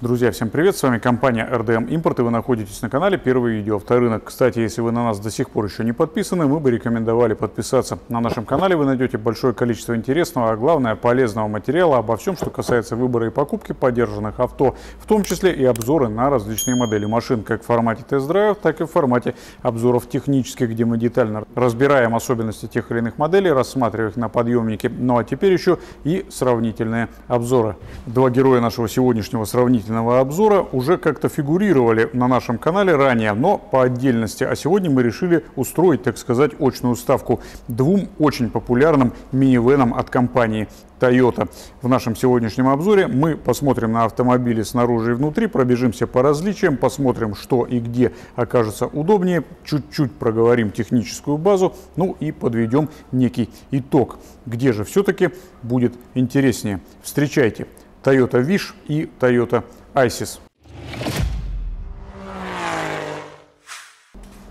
Друзья, всем привет! С вами компания RDM Import и вы находитесь на канале Первый видео авторынок. Кстати, если вы на нас до сих пор еще не подписаны, мы бы рекомендовали подписаться. На нашем канале вы найдете большое количество интересного, а главное полезного материала обо всем, что касается выбора и покупки поддержанных авто, в том числе и обзоры на различные модели машин, как в формате тест-драйвов, так и в формате обзоров технических, где мы детально разбираем особенности тех или иных моделей, рассматривая их на подъемнике. Ну а теперь еще и сравнительные обзоры. Два героя нашего сегодняшнего сравнительного предварительного обзора уже как-то фигурировали на нашем канале ранее, но по отдельности. А сегодня мы решили устроить, так сказать, очную ставку двум очень популярным минивенам от компании Toyota. В нашем сегодняшнем обзоре мы посмотрим на автомобили снаружи и внутри, пробежимся по различиям, посмотрим, что и где окажется удобнее, чуть-чуть проговорим техническую базу, ну и подведем некий итог, где же все-таки будет интереснее. Встречайте Toyota Wish и Toyota ISIS.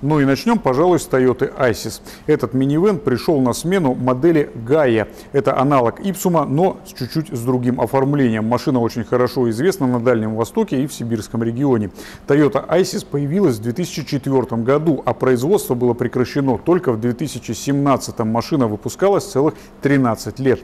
Ну и начнем, пожалуй, с Toyota Isis. Этот минивэн пришел на смену модели Gaia. Это аналог Ipsum, но с чуть-чуть с другим оформлением. Машина очень хорошо известна на Дальнем Востоке и в сибирском регионе. Toyota Isis появилась в 2004 году, а производство было прекращено только в 2017. Машина выпускалась целых 13 лет.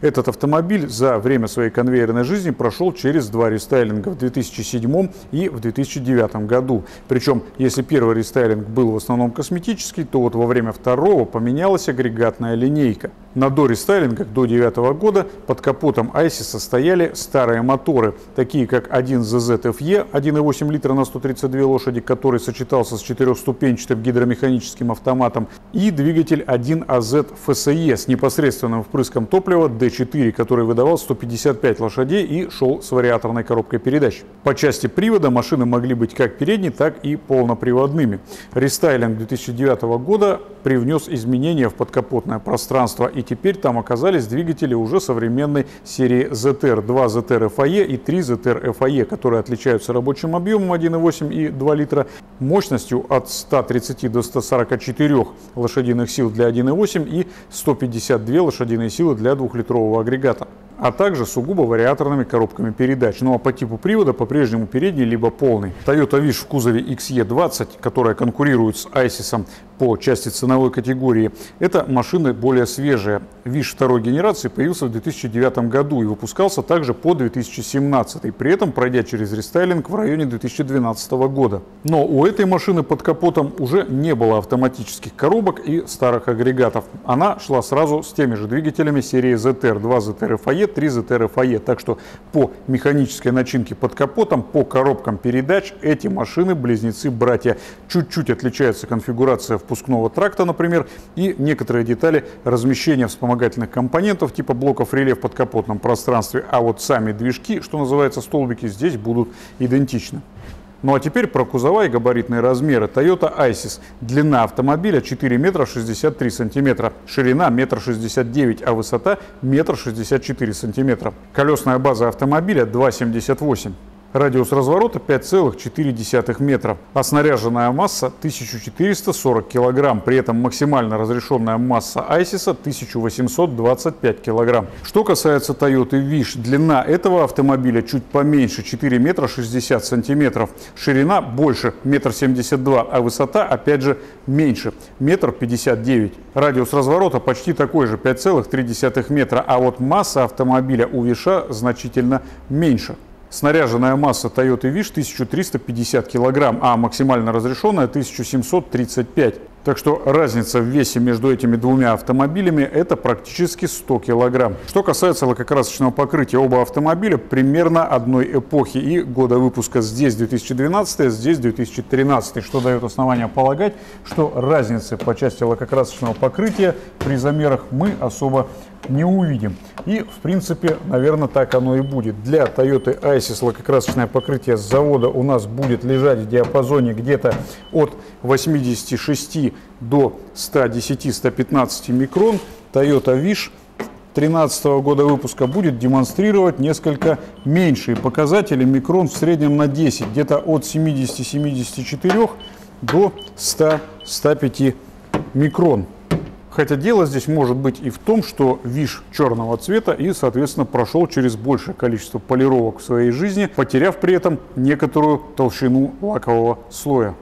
Этот автомобиль за время своей конвейерной жизни прошел через два рестайлинга в 2007 и в 2009 году. Причем, если первый рестайлинг был в основном косметический, то вот во время второго поменялась агрегатная линейка. На дорестайлингах до 2009 года под капотом ISIS стояли старые моторы, такие как 1ZZFE 1,8 литра на 132 лошади, который сочетался с четырехступенчатым гидромеханическим автоматом, и двигатель 1AZ FSE с непосредственным впрыском топлива D4, который выдавал 155 лошадей и шел с вариаторной коробкой передач. По части привода машины могли быть как передние, так и полноприводными. Рестайлинг 2009 года привнес изменения в подкапотное пространство и теперь там оказались двигатели уже современной серии ZR. 2 ZR FAE и 3 ZR FAE, которые отличаются рабочим объемом 1,8 и 2 литра, мощностью от 130 до 144 лошадиных сил для 1,8 и 152 лошадиные силы для 2-литрового агрегата а также сугубо вариаторными коробками передач. Ну а по типу привода по-прежнему передний либо полный. Toyota Wish в кузове XE20, которая конкурирует с ISIS по части ценовой категории, это машины более свежие. Wish второй генерации появился в 2009 году и выпускался также по 2017, при этом пройдя через рестайлинг в районе 2012 года. Но у этой машины под капотом уже не было автоматических коробок и старых агрегатов. Она шла сразу с теми же двигателями серии ZR, 2 ZR FAE, 3 ZR FAE. Так что по механической начинке под капотом, по коробкам передач эти машины близнецы-братья. Чуть-чуть отличается конфигурация впускного тракта, например, и некоторые детали размещения вспомогательных компонентов типа блоков реле в подкапотном пространстве, а вот сами движки, что называется столбики, здесь будут идентичны. Ну а теперь про кузова и габаритные размеры. Toyota Isis. Длина автомобиля 4 метра 63 сантиметра, ширина 1 шестьдесят девять, а высота 1 шестьдесят четыре сантиметра. Колесная база автомобиля 2,78. Радиус разворота 5,4 метра, а снаряженная масса 1440 килограмм. При этом максимально разрешенная масса Айсиса 1825 килограмм. Что касается Toyota Wish, длина этого автомобиля чуть поменьше 4 метра 60 сантиметров, ширина больше 1,72 м, а высота опять же меньше 1,59 м. Радиус разворота почти такой же 5,3 метра, а вот масса автомобиля у Виша значительно меньше. Снаряженная масса Toyota Wish 1350 кг, а максимально разрешенная 1735 так что разница в весе между этими двумя автомобилями это практически 100 килограмм. Что касается лакокрасочного покрытия, оба автомобиля примерно одной эпохи и года выпуска здесь 2012, здесь 2013, что дает основание полагать, что разницы по части лакокрасочного покрытия при замерах мы особо не увидим. И, в принципе, наверное, так оно и будет. Для Toyota Isis лакокрасочное покрытие с завода у нас будет лежать в диапазоне где-то от 86 до 110-115 микрон. Toyota Wish 2013 года выпуска будет демонстрировать несколько меньшие показатели микрон в среднем на 10, где-то от 70-74 до 100-105 микрон. Хотя дело здесь может быть и в том, что виш черного цвета и, соответственно, прошел через большее количество полировок в своей жизни, потеряв при этом некоторую толщину лакового слоя.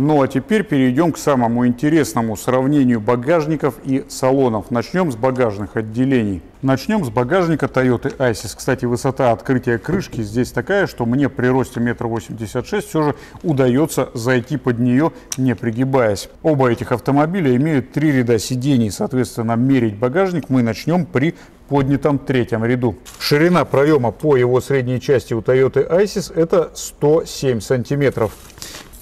Ну а теперь перейдем к самому интересному сравнению багажников и салонов. Начнем с багажных отделений. Начнем с багажника Toyota Isis. Кстати, высота открытия крышки здесь такая, что мне при росте 1,86 м все же удается зайти под нее, не пригибаясь. Оба этих автомобиля имеют три ряда сидений. Соответственно, мерить багажник мы начнем при поднятом третьем ряду. Ширина проема по его средней части у Toyota Isis это 107 сантиметров.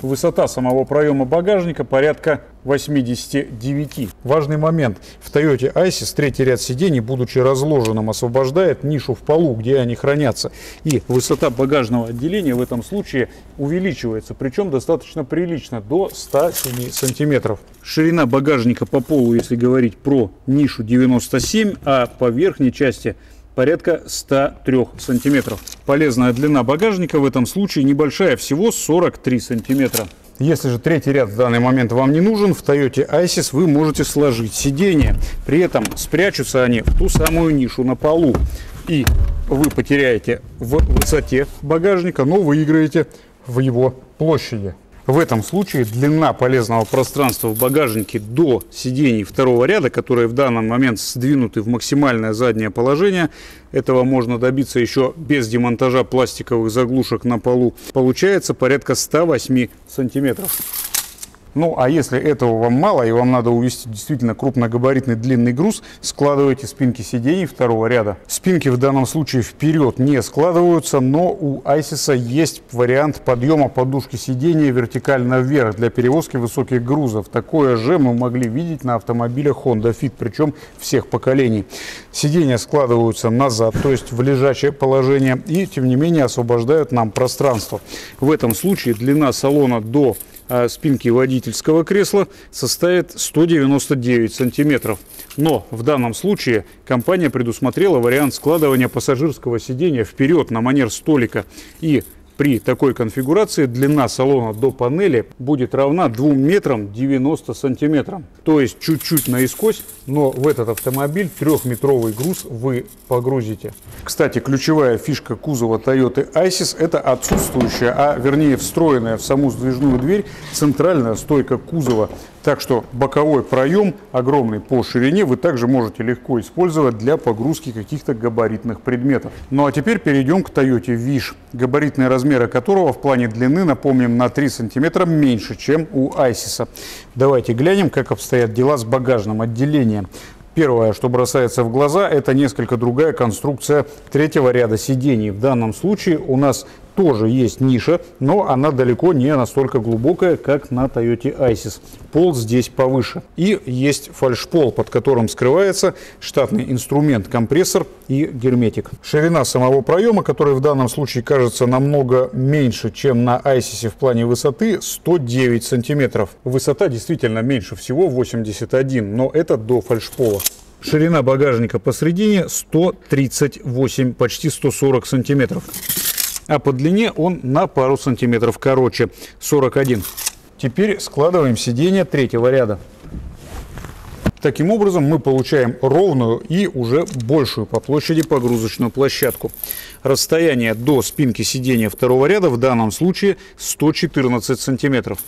Высота самого проема багажника порядка 89. Важный момент. В Toyota Isis третий ряд сидений, будучи разложенным, освобождает нишу в полу, где они хранятся. И высота багажного отделения в этом случае увеличивается, причем достаточно прилично, до 107 сантиметров. Ширина багажника по полу, если говорить про нишу 97, а по верхней части порядка 103 сантиметров. Полезная длина багажника в этом случае небольшая, всего 43 сантиметра. Если же третий ряд в данный момент вам не нужен, в Toyota Isis вы можете сложить сиденье. При этом спрячутся они в ту самую нишу на полу. И вы потеряете в высоте багажника, но выиграете в его площади. В этом случае длина полезного пространства в багажнике до сидений второго ряда, которые в данный момент сдвинуты в максимальное заднее положение, этого можно добиться еще без демонтажа пластиковых заглушек на полу, получается порядка 108 сантиметров. Ну, а если этого вам мало, и вам надо увезти действительно крупногабаритный длинный груз, складывайте спинки сидений второго ряда. Спинки в данном случае вперед не складываются, но у Айсиса есть вариант подъема подушки сидения вертикально вверх для перевозки высоких грузов. Такое же мы могли видеть на автомобилях Honda Fit, причем всех поколений. Сиденья складываются назад, то есть в лежачее положение, и тем не менее освобождают нам пространство. В этом случае длина салона до спинки водительского кресла составит 199 сантиметров. Но в данном случае компания предусмотрела вариант складывания пассажирского сидения вперед на манер столика. И при такой конфигурации длина салона до панели будет равна 2 метрам 90 сантиметрам. То есть чуть-чуть наискось, но в этот автомобиль трехметровый груз вы погрузите. Кстати, ключевая фишка кузова Toyota Isis это отсутствующая, а вернее встроенная в саму сдвижную дверь центральная стойка кузова. Так что боковой проем огромный по ширине вы также можете легко использовать для погрузки каких-то габаритных предметов. Ну а теперь перейдем к Toyota Wish, габаритные размеры которого в плане длины, напомним, на 3 сантиметра меньше, чем у Айсиса. Давайте глянем, как обстоят дела с багажным отделением. Первое, что бросается в глаза, это несколько другая конструкция третьего ряда сидений. В данном случае у нас тоже есть ниша, но она далеко не настолько глубокая, как на Toyota Isis. Пол здесь повыше. И есть фальшпол, под которым скрывается штатный инструмент, компрессор и герметик. Ширина самого проема, который в данном случае кажется намного меньше, чем на Isis в плане высоты, 109 сантиметров. Высота действительно меньше всего, 81, но это до фальшпола. Ширина багажника посередине 138, почти 140 сантиметров а по длине он на пару сантиметров короче, 41. Теперь складываем сиденье третьего ряда. Таким образом мы получаем ровную и уже большую по площади погрузочную площадку. Расстояние до спинки сидения второго ряда в данном случае 114 сантиметров,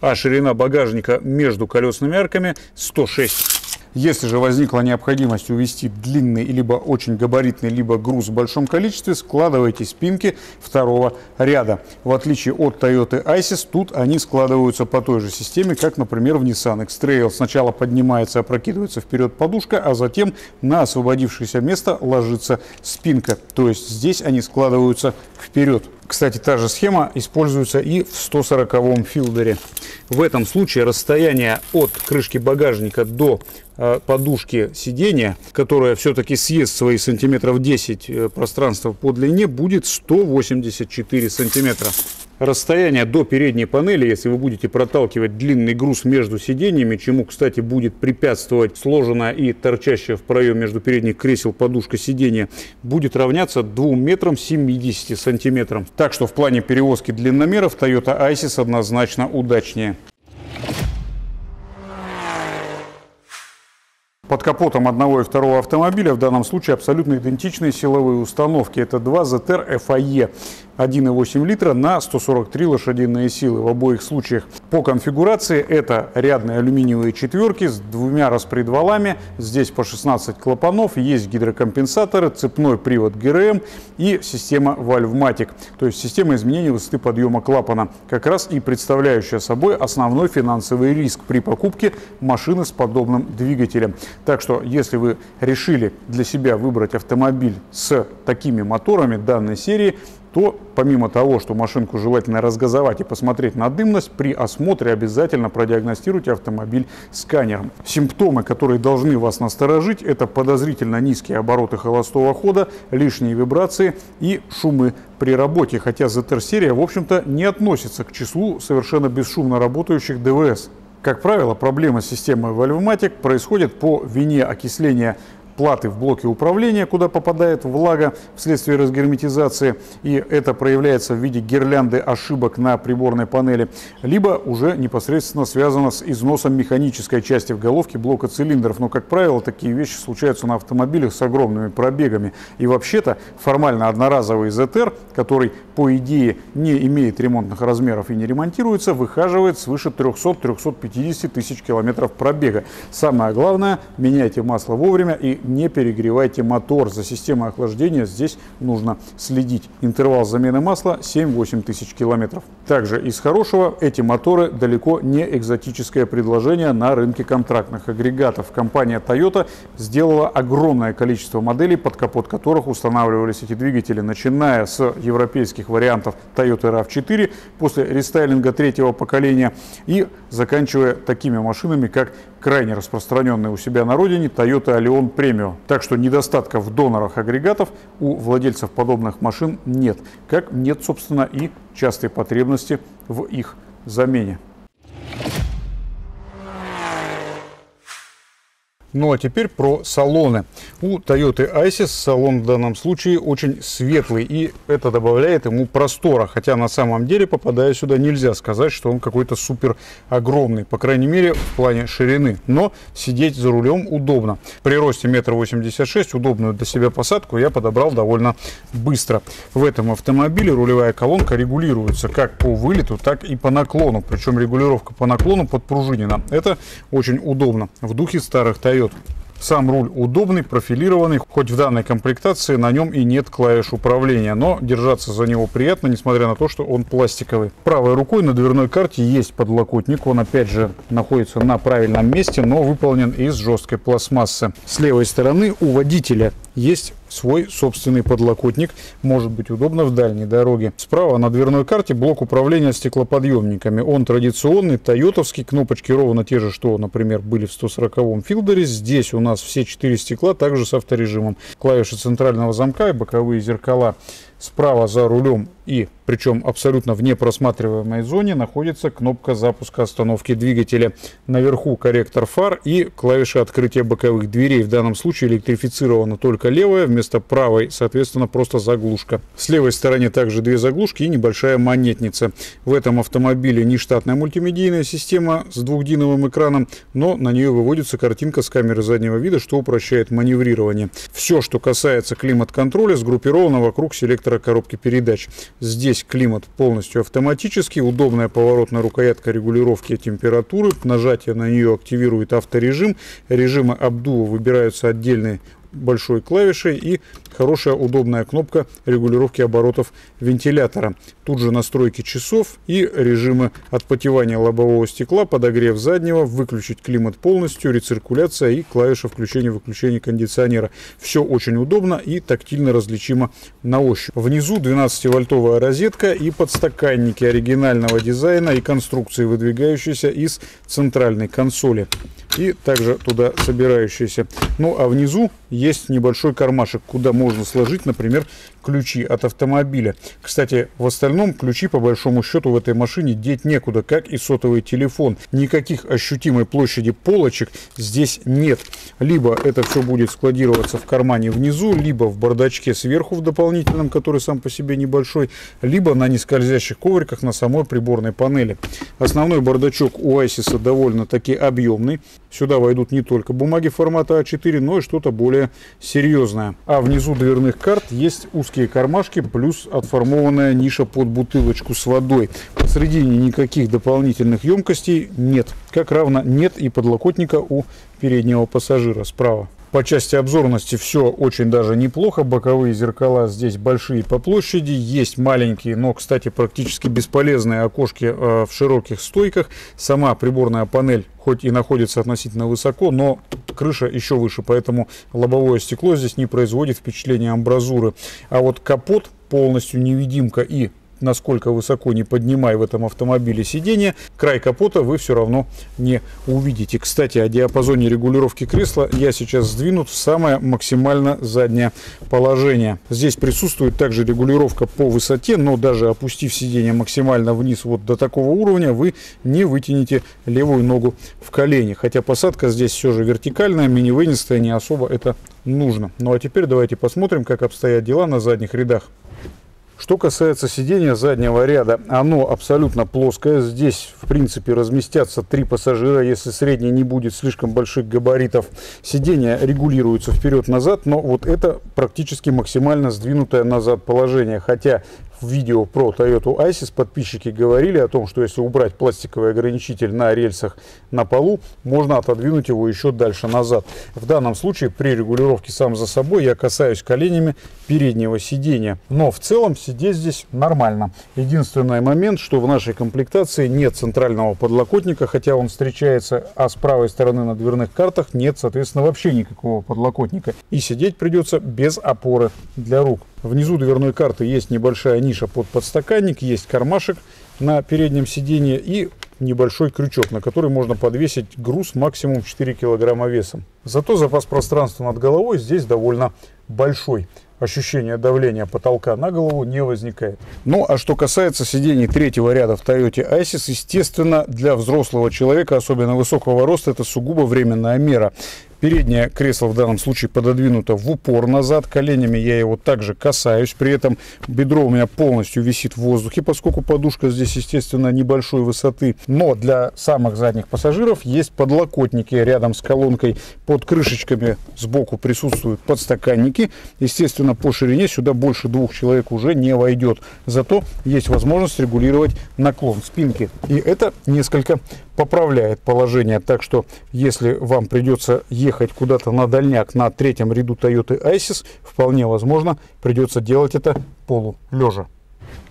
а ширина багажника между колесными арками 106 если же возникла необходимость увезти длинный, либо очень габаритный, либо груз в большом количестве, складывайте спинки второго ряда. В отличие от Toyota Isis, тут они складываются по той же системе, как, например, в Nissan X-Trail. Сначала поднимается, опрокидывается вперед подушка, а затем на освободившееся место ложится спинка. То есть здесь они складываются вперед. Кстати, та же схема используется и в 140-м филдере. В этом случае расстояние от крышки багажника до подушки сидения, которая все-таки съест свои сантиметров 10 э, пространства по длине, будет 184 сантиметра. Расстояние до передней панели, если вы будете проталкивать длинный груз между сиденьями, чему, кстати, будет препятствовать сложенная и торчащая в проем между передних кресел подушка сиденья, будет равняться 2 метрам 70 сантиметрам. Так что в плане перевозки длинномеров Toyota Isis однозначно удачнее. Под капотом одного и второго автомобиля в данном случае абсолютно идентичные силовые установки. Это два ZR FAE. 1,8 литра на 143 лошадиные силы в обоих случаях. По конфигурации это рядные алюминиевые четверки с двумя распредвалами. Здесь по 16 клапанов, есть гидрокомпенсаторы, цепной привод ГРМ и система Valvematic, то есть система изменения высоты подъема клапана, как раз и представляющая собой основной финансовый риск при покупке машины с подобным двигателем. Так что, если вы решили для себя выбрать автомобиль с такими моторами данной серии, то помимо того, что машинку желательно разгазовать и посмотреть на дымность, при осмотре обязательно продиагностируйте автомобиль сканером. Симптомы, которые должны вас насторожить, это подозрительно низкие обороты холостого хода, лишние вибрации и шумы при работе, хотя ZR-серия, в общем-то, не относится к числу совершенно бесшумно работающих ДВС. Как правило, проблема системы Valvematic происходит по вине окисления платы в блоке управления, куда попадает влага вследствие разгерметизации, и это проявляется в виде гирлянды ошибок на приборной панели, либо уже непосредственно связано с износом механической части в головке блока цилиндров. Но, как правило, такие вещи случаются на автомобилях с огромными пробегами. И вообще-то формально одноразовый ZR, который по идее не имеет ремонтных размеров и не ремонтируется, выхаживает свыше 300-350 тысяч километров пробега. Самое главное, меняйте масло вовремя и не перегревайте мотор. За системой охлаждения здесь нужно следить. Интервал замены масла 7-8 тысяч километров. Также из хорошего эти моторы далеко не экзотическое предложение на рынке контрактных агрегатов. Компания Toyota сделала огромное количество моделей, под капот которых устанавливались эти двигатели, начиная с европейских вариантов Toyota RAV4 после рестайлинга третьего поколения и заканчивая такими машинами, как крайне распространенный у себя на родине Toyota Allion Premium. Так что недостатков в донорах агрегатов у владельцев подобных машин нет, как нет, собственно, и частой потребности в их замене. Ну а теперь про салоны. У Toyota Isis салон в данном случае очень светлый, и это добавляет ему простора. Хотя на самом деле, попадая сюда, нельзя сказать, что он какой-то супер огромный. По крайней мере, в плане ширины. Но сидеть за рулем удобно. При росте 1,86 м удобную для себя посадку я подобрал довольно быстро. В этом автомобиле рулевая колонка регулируется как по вылету, так и по наклону. Причем регулировка по наклону подпружинена. Это очень удобно. В духе старых Toyota вперед. Сам руль удобный, профилированный, хоть в данной комплектации на нем и нет клавиш управления, но держаться за него приятно, несмотря на то, что он пластиковый. Правой рукой на дверной карте есть подлокотник, он опять же находится на правильном месте, но выполнен из жесткой пластмассы. С левой стороны у водителя есть свой собственный подлокотник. Может быть удобно в дальней дороге. Справа на дверной карте блок управления стеклоподъемниками. Он традиционный, тойотовский. Кнопочки ровно те же, что, например, были в 140-м Филдере. Здесь у нас все четыре стекла, также с авторежимом. Клавиши центрального замка и боковые зеркала. Справа за рулем и причем абсолютно в непросматриваемой зоне находится кнопка запуска остановки двигателя. Наверху корректор фар и клавиша открытия боковых дверей. В данном случае электрифицирована только левая, вместо правой, соответственно, просто заглушка. С левой стороны также две заглушки и небольшая монетница. В этом автомобиле не штатная мультимедийная система с двухдиновым экраном, но на нее выводится картинка с камеры заднего вида, что упрощает маневрирование. Все, что касается климат-контроля, сгруппировано вокруг селектора коробки передач. Здесь климат полностью автоматический, удобная поворотная рукоятка регулировки температуры, нажатие на нее активирует авторежим, режимы обдува выбираются отдельные большой клавишей и хорошая удобная кнопка регулировки оборотов вентилятора. Тут же настройки часов и режимы отпотевания лобового стекла, подогрев заднего, выключить климат полностью, рециркуляция и клавиша включения-выключения кондиционера. Все очень удобно и тактильно различимо на ощупь. Внизу 12-вольтовая розетка и подстаканники оригинального дизайна и конструкции, выдвигающиеся из центральной консоли. И также туда собирающаяся. Ну а внизу есть небольшой кармашек, куда можно сложить, например, ключи от автомобиля. Кстати, в остальном ключи по большому счету в этой машине деть некуда, как и сотовый телефон. Никаких ощутимой площади полочек здесь нет. Либо это все будет складироваться в кармане внизу, либо в бардачке сверху в дополнительном, который сам по себе небольшой, либо на нескользящих ковриках на самой приборной панели. Основной бардачок у Айсиса довольно-таки объемный. Сюда войдут не только бумаги формата А4, но и что-то более серьезное. А внизу дверных карт есть узкие кармашки, плюс отформованная ниша под бутылочку с водой. Посредине никаких дополнительных емкостей нет. Как равно нет и подлокотника у переднего пассажира справа. По части обзорности все очень даже неплохо. Боковые зеркала здесь большие по площади. Есть маленькие, но, кстати, практически бесполезные окошки э, в широких стойках. Сама приборная панель хоть и находится относительно высоко, но крыша еще выше, поэтому лобовое стекло здесь не производит впечатления амбразуры. А вот капот полностью невидимка и насколько высоко не поднимай в этом автомобиле сиденье, край капота вы все равно не увидите. Кстати, о диапазоне регулировки кресла я сейчас сдвинут в самое максимально заднее положение. Здесь присутствует также регулировка по высоте, но даже опустив сиденье максимально вниз вот до такого уровня, вы не вытянете левую ногу в колени. Хотя посадка здесь все же вертикальная, минивенистая, не особо это нужно. Ну а теперь давайте посмотрим, как обстоят дела на задних рядах. Что касается сидения заднего ряда, оно абсолютно плоское. Здесь, в принципе, разместятся три пассажира, если средний не будет слишком больших габаритов. Сиденье регулируется вперед-назад, но вот это практически максимально сдвинутое назад положение. Хотя в видео про Toyota Isis подписчики говорили о том, что если убрать пластиковый ограничитель на рельсах на полу, можно отодвинуть его еще дальше назад. В данном случае при регулировке сам за собой я касаюсь коленями переднего сидения. Но в целом сидеть здесь нормально. Единственный момент, что в нашей комплектации нет центрального подлокотника, хотя он встречается, а с правой стороны на дверных картах нет, соответственно, вообще никакого подлокотника. И сидеть придется без опоры для рук. Внизу дверной карты есть небольшая ниша под подстаканник, есть кармашек на переднем сиденье и небольшой крючок, на который можно подвесить груз максимум 4 килограмма весом. Зато запас пространства над головой здесь довольно большой ощущение давления потолка на голову не возникает. Ну, а что касается сидений третьего ряда в Toyota Isis, естественно, для взрослого человека, особенно высокого роста, это сугубо временная мера. Переднее кресло в данном случае пододвинуто в упор назад. Коленями я его также касаюсь. При этом бедро у меня полностью висит в воздухе, поскольку подушка здесь, естественно, небольшой высоты. Но для самых задних пассажиров есть подлокотники рядом с колонкой. Под крышечками сбоку присутствуют подстаканники. Естественно, по ширине сюда больше двух человек уже не войдет. Зато есть возможность регулировать наклон спинки. И это несколько поправляет положение. Так что, если вам придется ехать куда-то на дальняк на третьем ряду Toyota Isis, вполне возможно, придется делать это полулежа.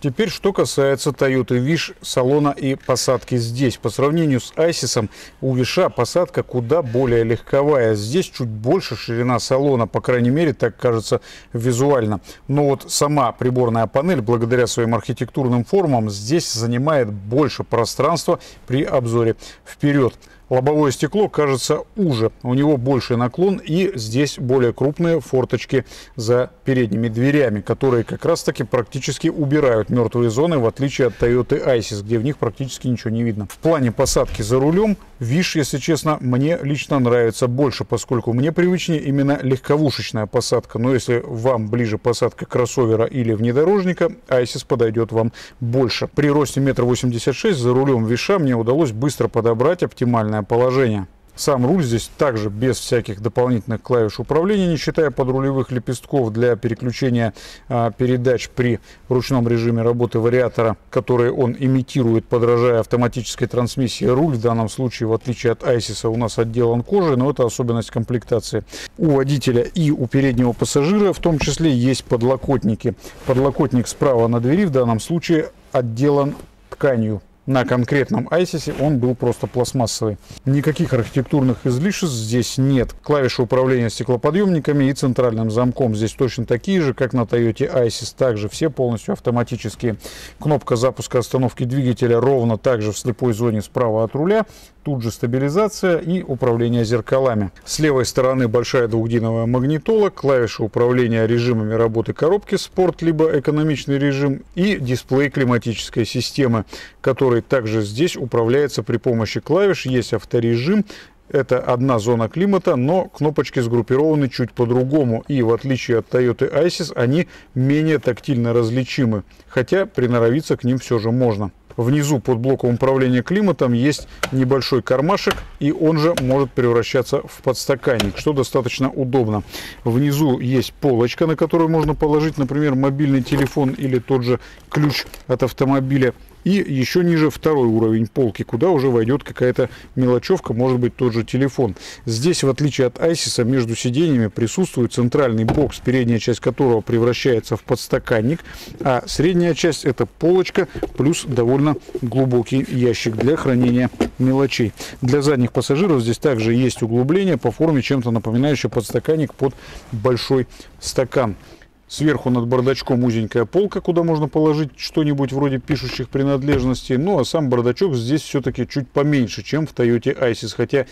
Теперь, что касается Toyota Wish салона и посадки здесь. По сравнению с Айсисом, у Виша посадка куда более легковая. Здесь чуть больше ширина салона, по крайней мере, так кажется визуально. Но вот сама приборная панель, благодаря своим архитектурным формам, здесь занимает больше пространства при обзоре вперед. Лобовое стекло кажется уже, у него больший наклон и здесь более крупные форточки за передними дверями, которые как раз таки практически убирают мертвые зоны, в отличие от Toyota Isis, где в них практически ничего не видно. В плане посадки за рулем, Виш, если честно, мне лично нравится больше, поскольку мне привычнее именно легковушечная посадка, но если вам ближе посадка кроссовера или внедорожника, Isis подойдет вам больше. При росте 1,86 м за рулем Виша мне удалось быстро подобрать оптимальное положение. Сам руль здесь также без всяких дополнительных клавиш управления, не считая подрулевых лепестков для переключения а, передач при ручном режиме работы вариатора, которые он имитирует, подражая автоматической трансмиссии. Руль в данном случае, в отличие от Айсиса, у нас отделан кожей, но это особенность комплектации. У водителя и у переднего пассажира в том числе есть подлокотники. Подлокотник справа на двери в данном случае отделан тканью на конкретном ISIS он был просто пластмассовый. Никаких архитектурных излишеств здесь нет. Клавиши управления стеклоподъемниками и центральным замком здесь точно такие же, как на Toyota ISIS. Также все полностью автоматические. Кнопка запуска остановки двигателя ровно также в слепой зоне справа от руля. Тут же стабилизация и управление зеркалами. С левой стороны большая двухдиновая магнитола, клавиши управления режимами работы коробки спорт либо экономичный режим и дисплей климатической системы, который также здесь управляется при помощи клавиш. Есть авторежим, это одна зона климата, но кнопочки сгруппированы чуть по-другому. И в отличие от Toyota Isis, они менее тактильно различимы. Хотя приноровиться к ним все же можно. Внизу под блоком управления климатом есть небольшой кармашек, и он же может превращаться в подстаканник, что достаточно удобно. Внизу есть полочка, на которую можно положить, например, мобильный телефон или тот же ключ от автомобиля. И еще ниже второй уровень полки, куда уже войдет какая-то мелочевка, может быть тот же телефон. Здесь, в отличие от Айсиса, между сиденьями присутствует центральный бокс, передняя часть которого превращается в подстаканник, а средняя часть это полочка плюс довольно глубокий ящик для хранения мелочей. Для задних пассажиров здесь также есть углубление по форме, чем-то напоминающее подстаканник под большой стакан. Сверху над бардачком узенькая полка, куда можно положить что-нибудь вроде пишущих принадлежностей. Ну а сам бардачок здесь все-таки чуть поменьше, чем в Toyota Isis. Хотя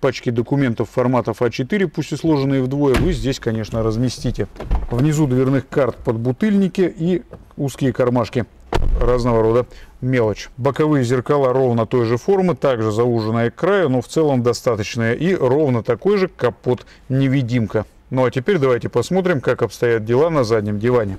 пачки документов форматов А4, пусть и сложенные вдвое, вы здесь, конечно, разместите. Внизу дверных карт под бутыльники и узкие кармашки разного рода мелочь. Боковые зеркала ровно той же формы, также зауженные к краю, но в целом достаточные. И ровно такой же капот-невидимка. Ну а теперь давайте посмотрим, как обстоят дела на заднем диване.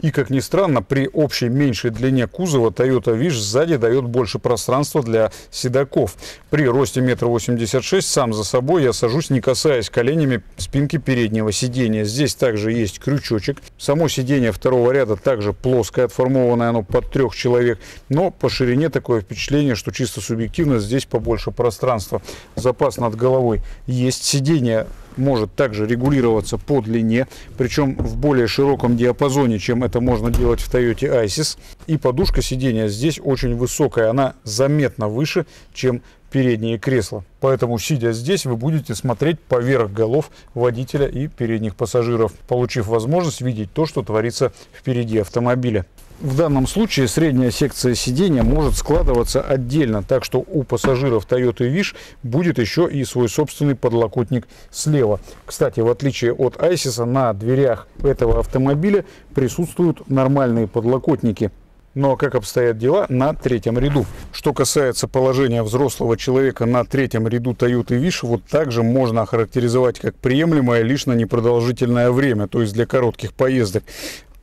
И, как ни странно, при общей меньшей длине кузова Toyota Wish сзади дает больше пространства для седаков. При росте 1,86 м сам за собой я сажусь, не касаясь коленями спинки переднего сидения. Здесь также есть крючочек. Само сиденье второго ряда также плоское, отформованное оно под трех человек. Но по ширине такое впечатление, что чисто субъективно здесь побольше пространства. Запас над головой есть. Сиденье может также регулироваться по длине, причем в более широком диапазоне, чем это можно делать в Toyota Isis. И подушка сидения здесь очень высокая, она заметно выше, чем передние кресла. Поэтому, сидя здесь, вы будете смотреть поверх голов водителя и передних пассажиров, получив возможность видеть то, что творится впереди автомобиля. В данном случае средняя секция сидения может складываться отдельно, так что у пассажиров Toyota Wish будет еще и свой собственный подлокотник слева. Кстати, в отличие от Айсиса, на дверях этого автомобиля присутствуют нормальные подлокотники. Но как обстоят дела на третьем ряду? Что касается положения взрослого человека на третьем ряду Toyota Wish, вот также можно охарактеризовать как приемлемое лишь на непродолжительное время, то есть для коротких поездок.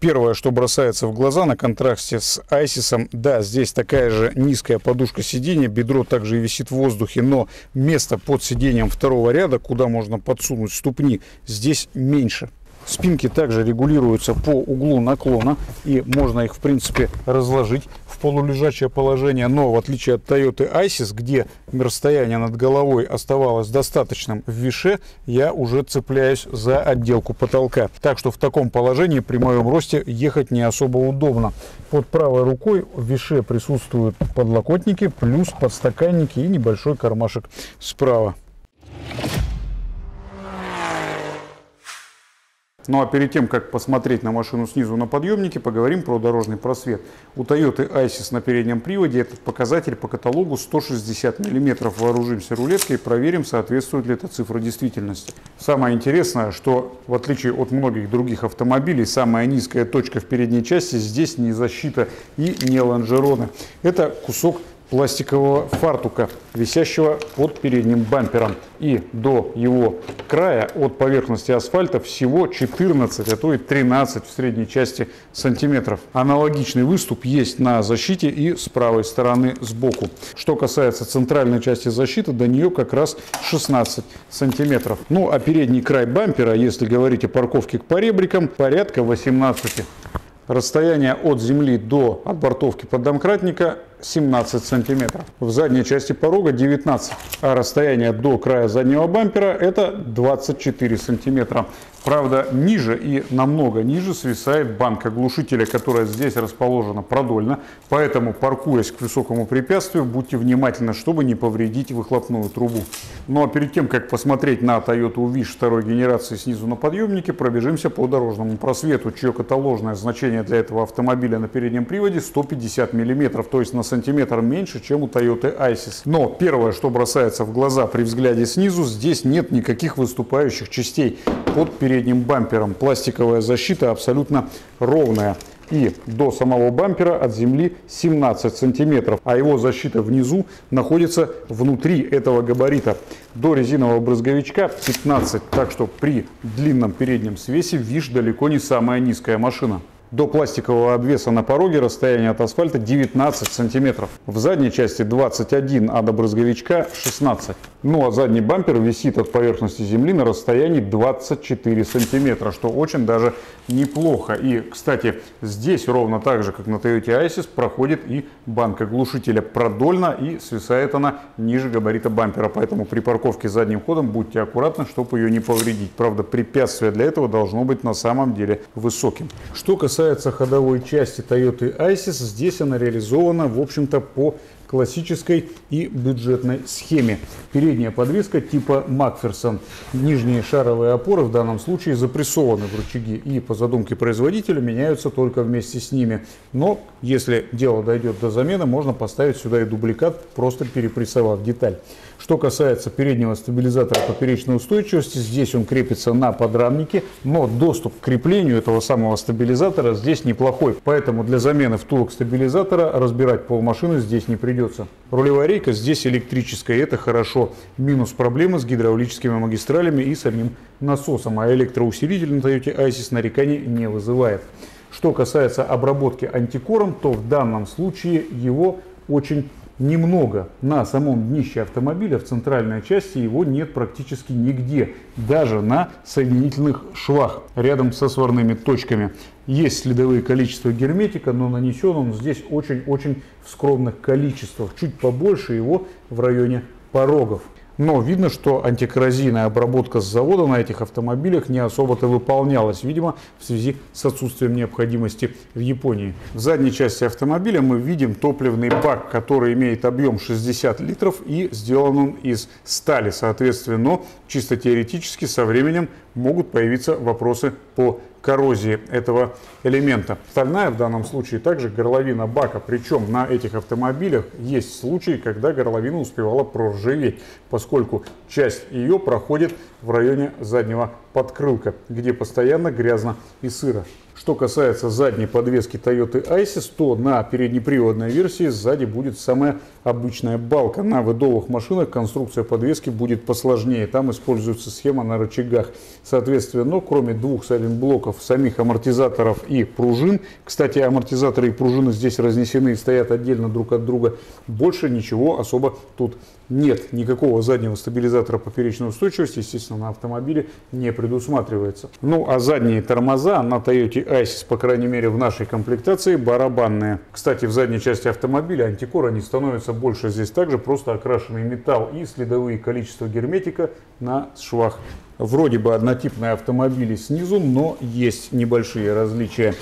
Первое, что бросается в глаза на контрасте с Айсисом, да, здесь такая же низкая подушка сидения, бедро также висит в воздухе, но место под сиденьем второго ряда, куда можно подсунуть ступни, здесь меньше. Спинки также регулируются по углу наклона и можно их в принципе разложить в полулежачее положение. Но в отличие от Toyota Isis, где расстояние над головой оставалось достаточным в више, я уже цепляюсь за отделку потолка. Так что в таком положении при моем росте ехать не особо удобно. Под правой рукой в више присутствуют подлокотники, плюс подстаканники и небольшой кармашек справа. Ну а перед тем, как посмотреть на машину снизу на подъемнике, поговорим про дорожный просвет. У Toyota Isis на переднем приводе этот показатель по каталогу 160 мм. Вооружимся рулеткой и проверим, соответствует ли эта цифра действительности. Самое интересное, что в отличие от многих других автомобилей, самая низкая точка в передней части здесь не защита и не лонжероны. Это кусок пластикового фартука, висящего под передним бампером. И до его края от поверхности асфальта всего 14, а то и 13 в средней части сантиметров. Аналогичный выступ есть на защите и с правой стороны сбоку. Что касается центральной части защиты, до нее как раз 16 сантиметров. Ну а передний край бампера, если говорить о парковке к поребрикам, порядка 18 Расстояние от земли до отбортовки поддомкратника 17 сантиметров. В задней части порога 19, а расстояние до края заднего бампера это 24 сантиметра. Правда, ниже и намного ниже свисает банка глушителя, которая здесь расположена продольно. Поэтому, паркуясь к высокому препятствию, будьте внимательны, чтобы не повредить выхлопную трубу. Ну а перед тем, как посмотреть на Toyota Wish второй генерации снизу на подъемнике, пробежимся по дорожному просвету, чье каталожное значение для этого автомобиля на переднем приводе 150 мм, то есть на сантиметр меньше, чем у Toyota Isis. Но первое, что бросается в глаза при взгляде снизу, здесь нет никаких выступающих частей под передним бампером. Пластиковая защита абсолютно ровная. И до самого бампера от земли 17 сантиметров, а его защита внизу находится внутри этого габарита. До резинового брызговичка 15, так что при длинном переднем свесе ВИШ далеко не самая низкая машина. До пластикового обвеса на пороге расстояние от асфальта 19 сантиметров. В задней части 21, а до брызговичка 16. Ну а задний бампер висит от поверхности земли на расстоянии 24 сантиметра, что очень даже неплохо. И, кстати, здесь ровно так же, как на Toyota Isis, проходит и банка глушителя продольно и свисает она ниже габарита бампера. Поэтому при парковке задним ходом будьте аккуратны, чтобы ее не повредить. Правда, препятствие для этого должно быть на самом деле высоким. Что касается касается ходовой части Toyota Isis, здесь она реализована, в общем-то, по классической и бюджетной схеме. Передняя подвеска типа Макферсон. Нижние шаровые опоры в данном случае запрессованы в рычаги и по задумке производителя меняются только вместе с ними. Но если дело дойдет до замены, можно поставить сюда и дубликат, просто перепрессовав деталь. Что касается переднего стабилизатора поперечной устойчивости, здесь он крепится на подрамнике, но доступ к креплению этого самого стабилизатора здесь неплохой. Поэтому для замены втулок стабилизатора разбирать полмашины здесь не придется. Рулевая рейка здесь электрическая, это хорошо. Минус проблемы с гидравлическими магистралями и самим насосом, а электроусилитель на Toyota Isis нареканий не вызывает. Что касается обработки антикором, то в данном случае его очень немного на самом днище автомобиля, в центральной части его нет практически нигде, даже на соединительных швах рядом со сварными точками. Есть следовые количества герметика, но нанесен он здесь очень-очень в скромных количествах, чуть побольше его в районе порогов. Но видно, что антикоррозийная обработка с завода на этих автомобилях не особо-то выполнялась, видимо, в связи с отсутствием необходимости в Японии. В задней части автомобиля мы видим топливный бак, который имеет объем 60 литров и сделан он из стали. Соответственно, чисто теоретически со временем могут появиться вопросы по коррозии этого элемента. Стальная в данном случае также горловина бака, причем на этих автомобилях есть случаи, когда горловина успевала проржаветь, поскольку часть ее проходит в районе заднего подкрылка, где постоянно грязно и сыро. Что касается задней подвески Toyota Isis, то на переднеприводной версии сзади будет самая обычная балка. На выдовых машинах конструкция подвески будет посложнее. Там используется схема на рычагах. Соответственно, кроме двух сайлент-блоков, самих амортизаторов и пружин, кстати, амортизаторы и пружины здесь разнесены и стоят отдельно друг от друга, больше ничего особо тут нет. Никакого заднего стабилизатора поперечной устойчивости, естественно, на автомобиле не предусматривается. Ну, а задние тормоза на Toyota Isis, по крайней мере в нашей комплектации, барабанные. Кстати, в задней части автомобиля антикор они становятся больше. Здесь также просто окрашенный металл и следовые количества герметика на швах. Вроде бы однотипные автомобили снизу, но есть небольшие различия.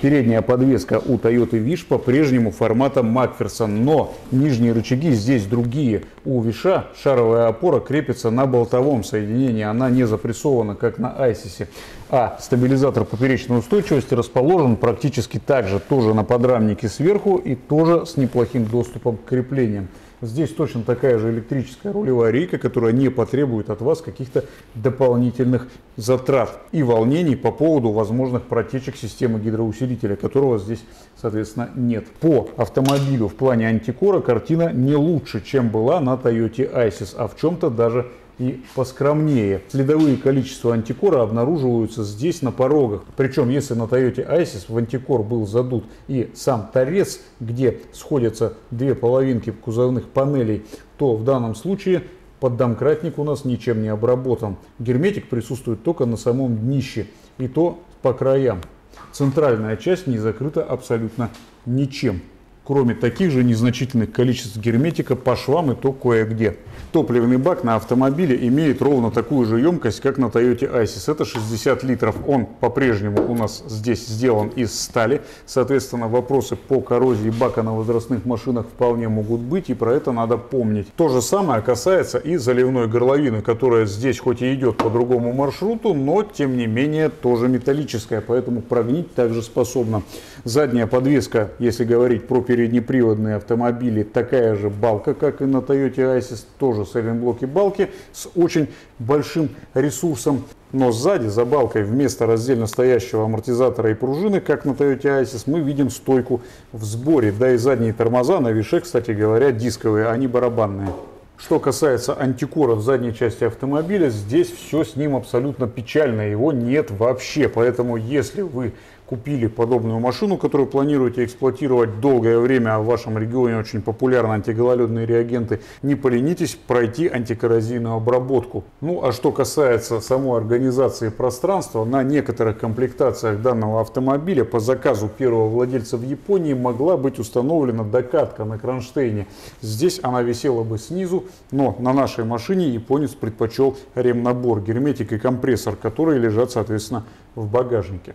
Передняя подвеска у Toyota Wish по-прежнему формата Макферсон, но нижние рычаги здесь другие. У Виша шаровая опора крепится на болтовом соединении, она не запрессована, как на Айсисе. А стабилизатор поперечной устойчивости расположен практически так же, тоже на подрамнике сверху и тоже с неплохим доступом к креплениям. Здесь точно такая же электрическая рулевая рейка, которая не потребует от вас каких-то дополнительных затрат и волнений по поводу возможных протечек системы гидроусилителя, которого здесь, соответственно, нет. По автомобилю в плане антикора картина не лучше, чем была на Toyota Isis, а в чем-то даже и поскромнее. Следовые количества антикора обнаруживаются здесь на порогах. Причем, если на Toyota Isis в антикор был задут и сам торец, где сходятся две половинки кузовных панелей, то в данном случае поддомкратник у нас ничем не обработан. Герметик присутствует только на самом днище и то по краям. Центральная часть не закрыта абсолютно ничем кроме таких же незначительных количеств герметика по швам и то кое-где. Топливный бак на автомобиле имеет ровно такую же емкость, как на Toyota Isis. Это 60 литров. Он по-прежнему у нас здесь сделан из стали. Соответственно, вопросы по коррозии бака на возрастных машинах вполне могут быть, и про это надо помнить. То же самое касается и заливной горловины, которая здесь хоть и идет по другому маршруту, но тем не менее тоже металлическая, поэтому прогнить также способна. Задняя подвеска, если говорить про переднеприводные автомобили, такая же балка, как и на Toyota Isis, тоже сайлентблоки балки с очень большим ресурсом. Но сзади, за балкой, вместо раздельно стоящего амортизатора и пружины, как на Toyota Isis, мы видим стойку в сборе. Да и задние тормоза на Wish е, кстати говоря, дисковые, а не барабанные. Что касается антикора в задней части автомобиля, здесь все с ним абсолютно печально, его нет вообще. Поэтому если вы купили подобную машину, которую планируете эксплуатировать долгое время, а в вашем регионе очень популярны антигололедные реагенты, не поленитесь пройти антикоррозийную обработку. Ну а что касается самой организации пространства, на некоторых комплектациях данного автомобиля по заказу первого владельца в Японии могла быть установлена докатка на кронштейне. Здесь она висела бы снизу, но на нашей машине японец предпочел ремнабор, герметик и компрессор, которые лежат соответственно в багажнике.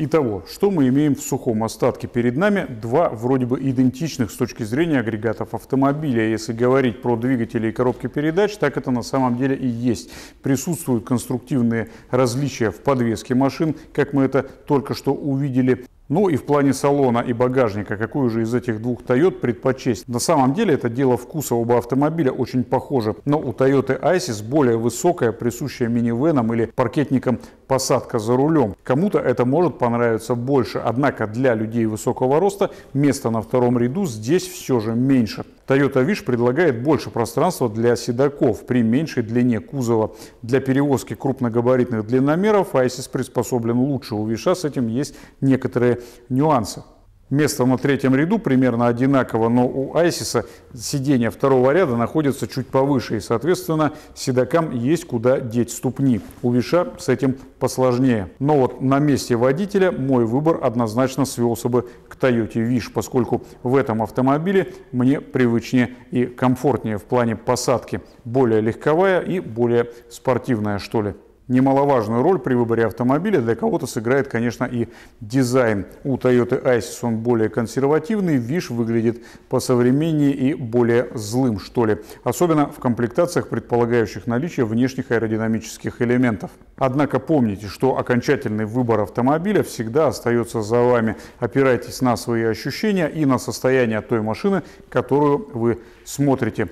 Итого, что мы имеем в сухом остатке? Перед нами два вроде бы идентичных с точки зрения агрегатов автомобиля. Если говорить про двигатели и коробки передач, так это на самом деле и есть. Присутствуют конструктивные различия в подвеске машин, как мы это только что увидели. Ну и в плане салона и багажника, какую же из этих двух Toyota предпочесть? На самом деле это дело вкуса, оба автомобиля очень похожи, но у Toyota Isis более высокая, присущая минивенам или паркетникам посадка за рулем. Кому-то это может понравиться больше, однако для людей высокого роста места на втором ряду здесь все же меньше. Toyota Wish предлагает больше пространства для седаков при меньшей длине кузова. Для перевозки крупногабаритных длинномеров ISIS приспособлен лучше. У Виша с этим есть некоторые нюансы. Место на третьем ряду примерно одинаково, но у Айсиса сиденья второго ряда находятся чуть повыше, и, соответственно, седокам есть куда деть ступни. У Виша с этим посложнее. Но вот на месте водителя мой выбор однозначно свелся бы к Toyota Wish, поскольку в этом автомобиле мне привычнее и комфортнее в плане посадки. Более легковая и более спортивная, что ли. Немаловажную роль при выборе автомобиля для кого-то сыграет, конечно, и дизайн. У Toyota Isis он более консервативный, Виш выглядит посовременнее и более злым, что ли. Особенно в комплектациях, предполагающих наличие внешних аэродинамических элементов. Однако помните, что окончательный выбор автомобиля всегда остается за вами. Опирайтесь на свои ощущения и на состояние той машины, которую вы смотрите.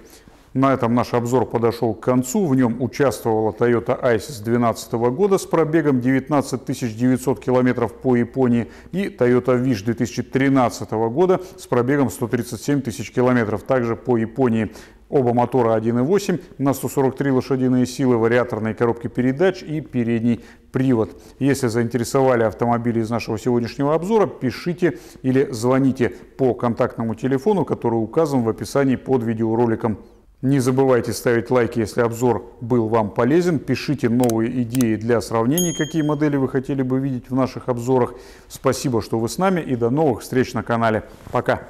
На этом наш обзор подошел к концу. В нем участвовала Toyota Isis 2012 года с пробегом 19 900 километров по Японии и Toyota Wish 2013 года с пробегом 137 тысяч километров также по Японии. Оба мотора 1.8 на 143 лошадиные силы, вариаторные коробки передач и передний привод. Если заинтересовали автомобили из нашего сегодняшнего обзора, пишите или звоните по контактному телефону, который указан в описании под видеороликом. Не забывайте ставить лайки, если обзор был вам полезен. Пишите новые идеи для сравнений, какие модели вы хотели бы видеть в наших обзорах. Спасибо, что вы с нами и до новых встреч на канале. Пока!